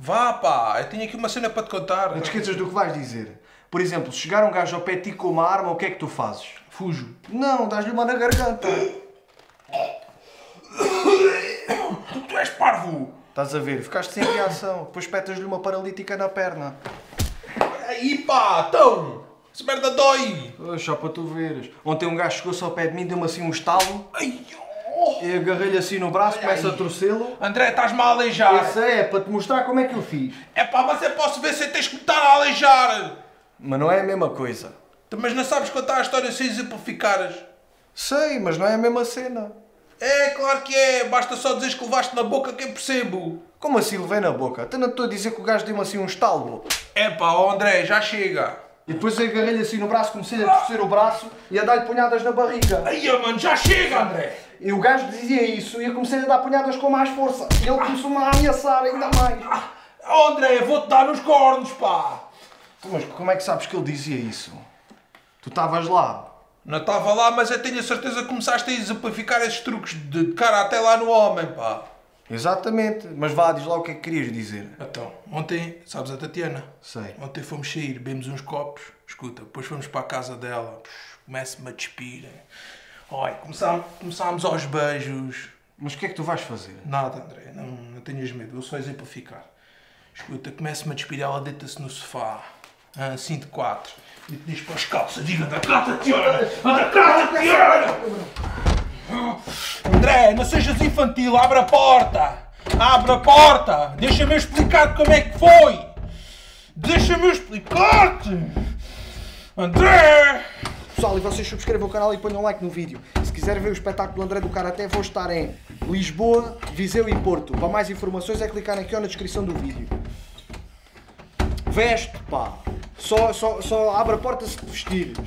Vá pá, eu tenho aqui uma cena para te contar. Não te esqueças do que vais dizer. Por exemplo, se chegar um gajo ao pé de ti com uma arma, o que é que tu fazes? Fujo. Não, dás-lhe uma na garganta. Tu, tu és parvo! Estás a ver? Ficaste sem reação. Depois espetas-lhe uma paralítica na perna. Aí pá, então! Essa merda dói! Só para tu veres. Ontem um gajo chegou-se ao pé de mim, deu-me assim um estalo. Ai, oh. Eu agarrei-lhe assim no braço, começo a torcê-lo. André, estás-me a aleijar! Esse é, para te mostrar como é que eu fiz. É pá, mas eu posso ver se tens que me estar a aleijar! Mas não é a mesma coisa. Mas não sabes contar a história sem exemplificares? Sei, mas não é a mesma cena. É, claro que é! Basta só dizeres que levaste na boca que eu percebo! Como assim levei na boca? Até não estou a dizer que o gajo deu-me assim um estalo. É pá, ó André, já chega! E depois eu agarrei-lhe assim no braço, comecei a torcer o braço e a dar-lhe punhadas na barriga. Ai, mano, já chega, André! E o gajo dizia isso e eu comecei a dar punhadas com mais força. E ele começou-me a ameaçar ainda mais. Ó André, vou-te dar nos cornos, pá! Mas como é que sabes que ele dizia isso? Tu estavas lá. Não estava lá, mas eu tenho a certeza que começaste a exemplificar esses truques de cara até lá no homem, pá! Exatamente. Mas vá, diz lá o que é que querias dizer. Então, ontem, sabes a Tatiana? Sei. Ontem fomos sair, bebemos uns copos, escuta, depois fomos para a casa dela, começa-me a despir. Olha, começámos, começámos aos beijos. Mas o que é que tu vais fazer? Nada, André, não, não tenhas medo, vou só exemplificar. Escuta, começa-me a despir, ela deita-se no sofá, ah, assim de quatro. E te diz para as calças, diga da calça, Tiana! Da calça, Tiana! André, não sejas infantil, abre a porta! Abre a porta! Deixa-me explicar como é que foi! Deixa-me explicar-te! André! Pessoal, e vocês subscrevam o canal e ponham like no vídeo. Se quiserem ver o espetáculo do André do Karaté, vou estar em Lisboa, Viseu e Porto. Para mais informações é clicar aqui ou na descrição do vídeo. Veste, pá. Só, só, só abre a porta se te vestires.